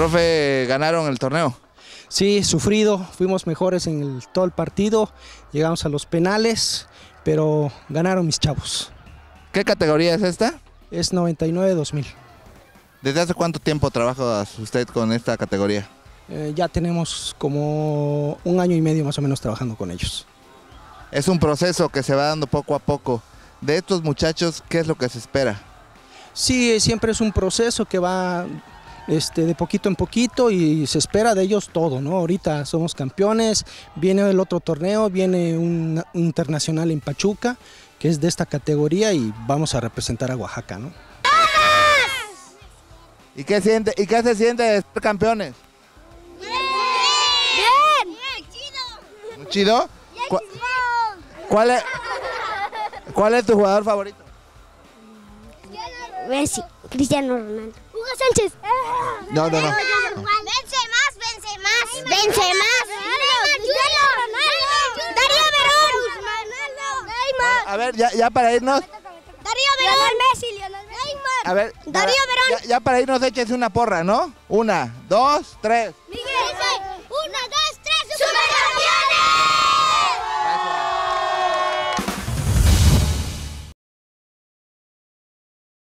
Profe, ganaron el torneo. Sí, sufrido, fuimos mejores en el- todo el partido, llegamos a los penales, pero ganaron mis chavos. ¿Qué categoría es esta? Es 99-2000. ¿Desde hace cuánto tiempo trabaja usted con esta categoría? Eh, ya tenemos como un año y medio más o menos trabajando con ellos. Es un proceso que se va dando poco a poco. De estos muchachos, ¿qué es lo que se espera? Sí, siempre es un proceso que va este, de poquito en poquito y se espera de ellos todo, ¿no? Ahorita somos campeones, viene el otro torneo, viene un, un internacional en Pachuca, que es de esta categoría y vamos a representar a Oaxaca, ¿no? ¿Y qué, siente, ¿Y qué se siente de ser campeones? ¡Bien! ¡Bien! ¿Muy chido? ¿Cu- ¿Cuál es, ¿Cuál es tu jugador favorito? Messi, Cristiano Ronaldo. Hugo Sánchez. No, no, no. Vence más, vence más. Vence más. Cristiano Ronaldo. Darío Verón. Neymar. A ver, ya, ya para irnos, Darío Verón. Messi, Lionel Neymar. a ver, Darío Verón. ya, ya para irnos échese una porra, ¿no? Una, dos, tres. Mi